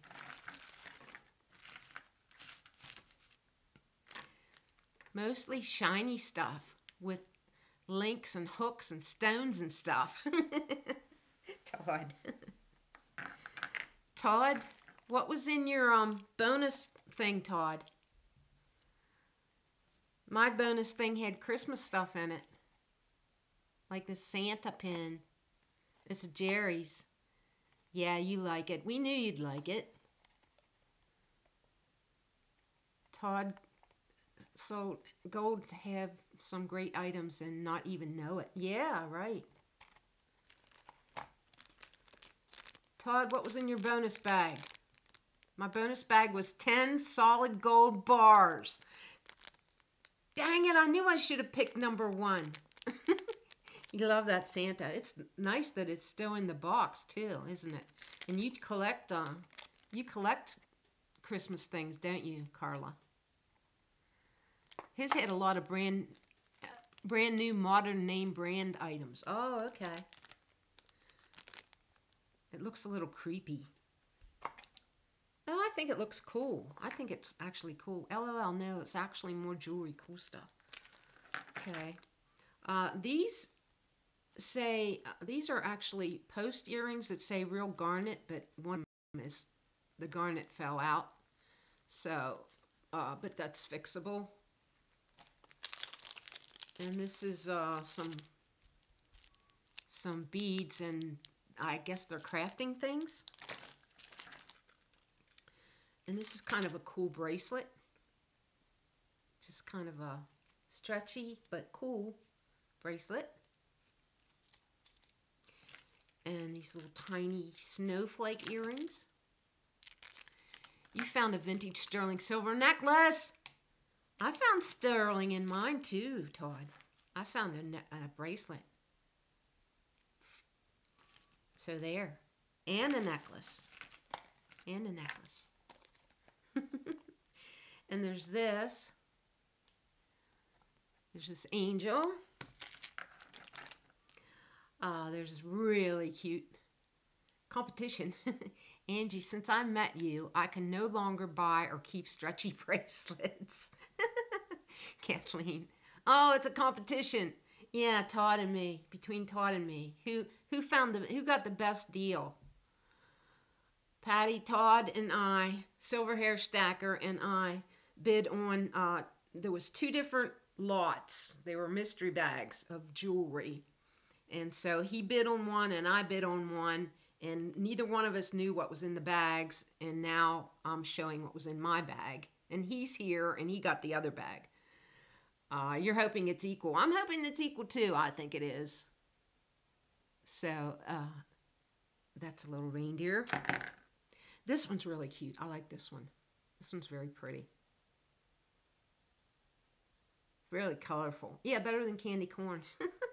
Mostly shiny stuff with links and hooks and stones and stuff. Todd. Todd, what was in your um bonus thing, Todd? My bonus thing had Christmas stuff in it. Like the Santa pin. It's Jerry's. Yeah, you like it. We knew you'd like it. Todd so gold have some great items and not even know it. Yeah, right. Todd, what was in your bonus bag? My bonus bag was 10 solid gold bars. Dang it, I knew I should have picked number one. You love that Santa. It's nice that it's still in the box too, isn't it? And you collect, uh, you collect Christmas things, don't you, Carla? His had a lot of brand brand new modern name brand items. Oh, okay. It looks a little creepy. Oh, I think it looks cool. I think it's actually cool. LOL, no, it's actually more jewelry, cool stuff. Okay. Uh, these say, uh, these are actually post earrings that say real garnet, but one is, the garnet fell out. So, uh, but that's fixable. And this is uh, some some beads and I guess they're crafting things. And this is kind of a cool bracelet. Just kind of a stretchy but cool bracelet. And these little tiny snowflake earrings. You found a vintage sterling silver necklace. I found sterling in mine too, Todd. I found a, a bracelet. So there. And a necklace. And a necklace. and there's this. There's this angel. Uh, there's really cute competition. Angie, since I met you, I can no longer buy or keep stretchy bracelets. Kathleen. Oh, it's a competition. Yeah, Todd and me. Between Todd and me. Who who found the who got the best deal? Patty, Todd, and I, Silver Hair Stacker, and I bid on uh there was two different lots. They were mystery bags of jewelry. And so he bid on one and I bid on one and neither one of us knew what was in the bags and now I'm showing what was in my bag and he's here and he got the other bag. Uh, you're hoping it's equal. I'm hoping it's equal too. I think it is. So uh, that's a little reindeer. This one's really cute. I like this one. This one's very pretty. Really colorful. Yeah, better than candy corn.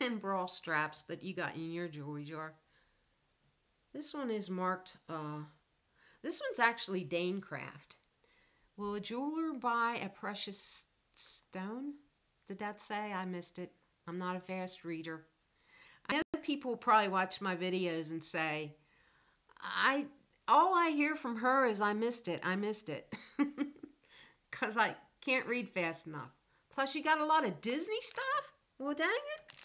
and bra straps that you got in your jewelry jar. This one is marked, uh, this one's actually Danecraft. Will a jeweler buy a precious stone? Did that say? I missed it. I'm not a fast reader. I know people probably watch my videos and say, I all I hear from her is I missed it. I missed it. Cuz I can't read fast enough. Plus you got a lot of Disney stuff? Well, dang it.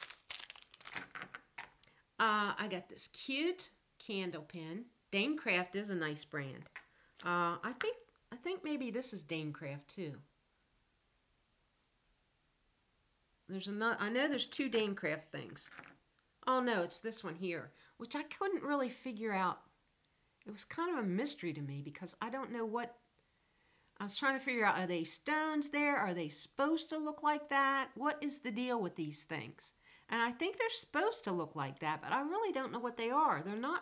Uh, I got this cute candle pin. Danecraft is a nice brand. Uh, I think I think maybe this is Danecraft too. There's another, I know there's two Danecraft things. Oh no, it's this one here, which I couldn't really figure out. It was kind of a mystery to me because I don't know what, I was trying to figure out, are they stones there? Are they supposed to look like that? What is the deal with these things? And I think they're supposed to look like that, but I really don't know what they are. They're not,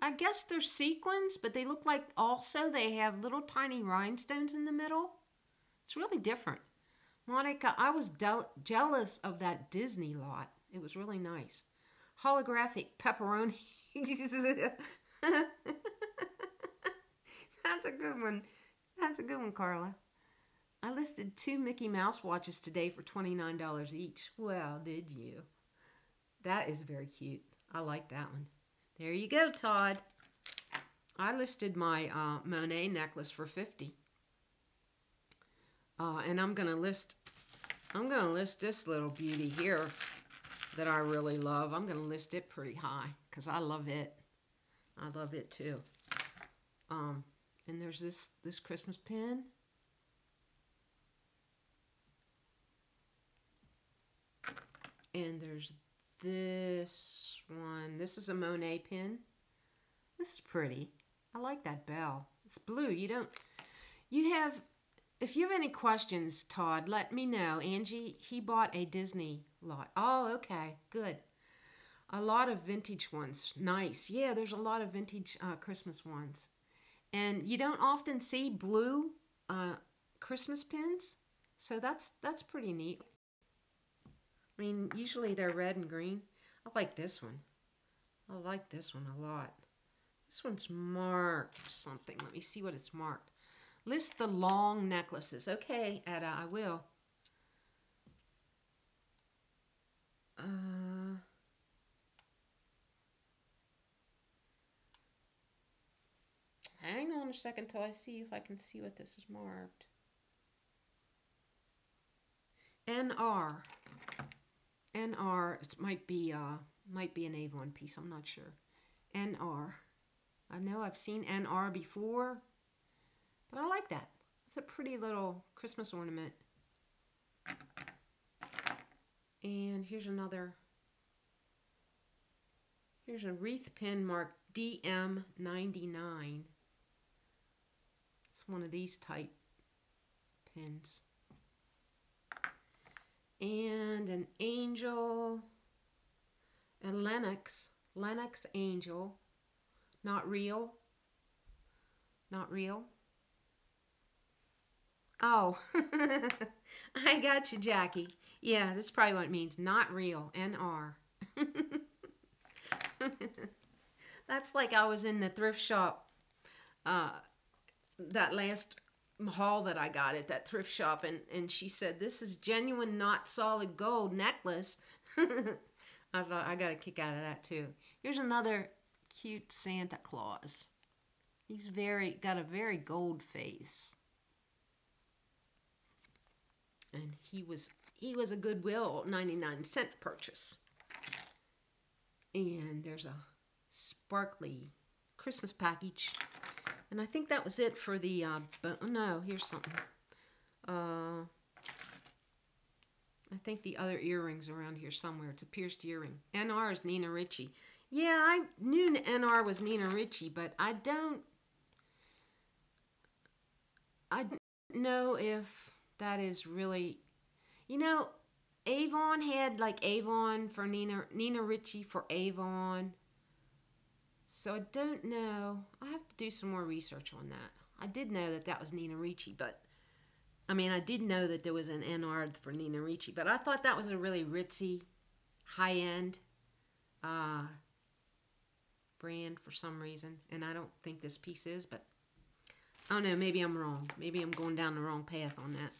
I guess they're sequins, but they look like also they have little tiny rhinestones in the middle. It's really different. Monica, I was jealous of that Disney lot. It was really nice. Holographic pepperoni. That's a good one. That's a good one, Carla. I listed two Mickey Mouse watches today for $29 each. Well, did you? That is very cute. I like that one. There you go, Todd. I listed my uh, Monet necklace for 50 Uh, and I'm to list, I'm to list this little beauty here that I really love. I'm to list it pretty high because I love it. I love it too. Um, and there's this, this Christmas pin. And there's this one. This is a Monet pin. This is pretty. I like that bell. It's blue. You don't, you have, if you have any questions, Todd, let me know. Angie, he bought a Disney lot. Oh, okay. Good. A lot of vintage ones. Nice. Yeah, there's a lot of vintage uh, Christmas ones. And you don't often see blue uh, Christmas pins. So that's that's pretty neat. I mean, usually they're red and green. I like this one. I like this one a lot. This one's marked something. Let me see what it's marked. List the long necklaces. Okay, Etta, I will. Uh, hang on a second till I see if I can see what this is marked. NR. NR, it might be uh might be an Avon piece, I'm not sure. NR. I know I've seen NR before, but I like that. It's a pretty little Christmas ornament. And here's another. Here's a wreath pin marked DM99. It's one of these type pins and an angel, a Lenox, Lenox angel, not real, not real. Oh, I got you, Jackie. Yeah, this is probably what it means. Not real, N-R. That's like I was in the thrift shop uh, that last haul that I got at that thrift shop, and, and she said, This is genuine, not solid gold necklace. I thought I got a kick out of that too. Here's another cute Santa Claus. He's very got a very gold face. And he was he was a Goodwill 99 cent purchase. And there's a sparkly Christmas package and I think that was it for the, uh, oh, no, here's something. Uh, I think the other earrings around here somewhere. It's a pierced earring. NR is Nina Ricci. Yeah, I knew NR was Nina Ricci, but I don't, I don't know if that is really, you know, Avon had like Avon for Nina, Nina Ricci for Avon. So I don't know. I have to do some more research on that. I did know that that was Nina Ricci, but I mean, I did know that there was an NR for Nina Ricci, but I thought that was a really ritzy, high end uh, brand for some reason. And I don't think this piece is, but I don't know. Maybe I'm wrong. Maybe I'm going down the wrong path on that.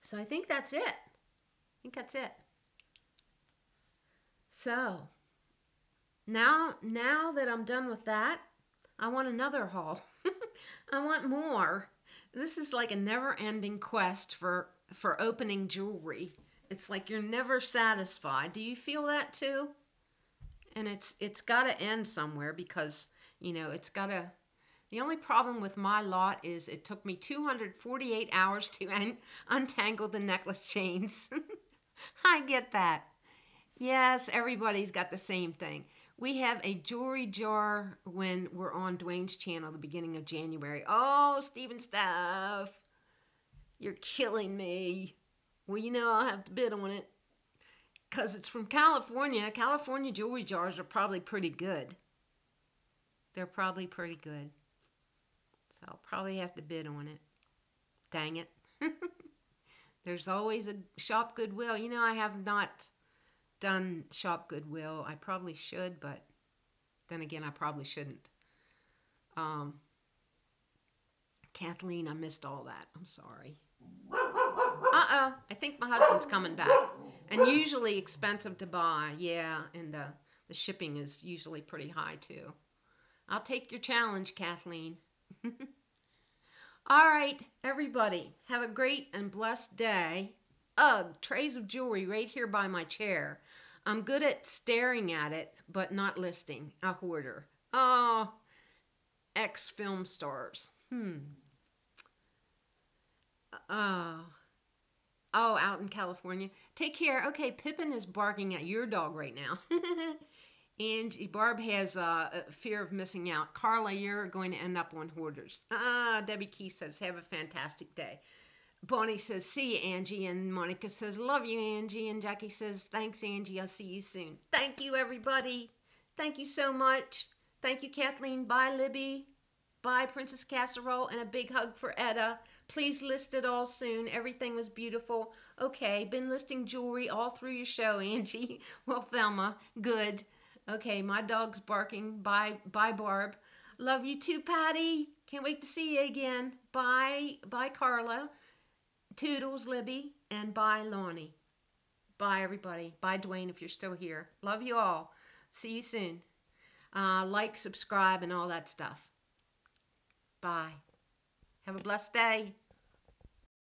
So I think that's it. I think that's it. So now, now that I'm done with that, I want another haul. I want more. This is like a never-ending quest for for opening jewelry. It's like you're never satisfied. Do you feel that too? And it's it's got to end somewhere because, you know, it's got to the only problem with my lot is it took me 248 hours to un untangle the necklace chains. I get that. Yes, everybody's got the same thing. We have a jewelry jar when we're on Dwayne's channel the beginning of January. Oh, Stephen Stuff, you're killing me. Well, you know I'll have to bid on it because it's from California. California jewelry jars are probably pretty good. They're probably pretty good. So I'll probably have to bid on it. Dang it. There's always a shop Goodwill. You know, I have not done Shop Goodwill. I probably should, but then again, I probably shouldn't. Um, Kathleen, I missed all that. I'm sorry. Uh-oh, I think my husband's coming back. And usually expensive to buy, yeah, and the, the shipping is usually pretty high too. I'll take your challenge, Kathleen. All right, everybody, have a great and blessed day. Ugh, trays of jewelry right here by my chair. I'm good at staring at it, but not listing. A hoarder. Oh, ex film stars. Hmm. Oh. Oh, out in California. Take care. Okay, Pippin is barking at your dog right now. And Barb has uh, a fear of missing out. Carla, you're going to end up on Hoarders. Ah, Debbie Key says, have a fantastic day. Bonnie says, see you, Angie. And Monica says, love you, Angie. And Jackie says, thanks, Angie. I'll see you soon. Thank you, everybody. Thank you so much. Thank you, Kathleen. Bye, Libby. Bye, Princess Casserole. And a big hug for Etta. Please list it all soon. Everything was beautiful. Okay, been listing jewelry all through your show, Angie. Well, Thelma, good. Okay, my dog's barking. Bye, bye, Barb. Love you too, Patty. Can't wait to see you again. Bye, bye, Carla. Toodles, Libby, and bye, Lonnie. Bye, everybody. Bye, Dwayne, if you're still here. Love you all. See you soon. Uh, like, subscribe, and all that stuff. Bye. Have a blessed day.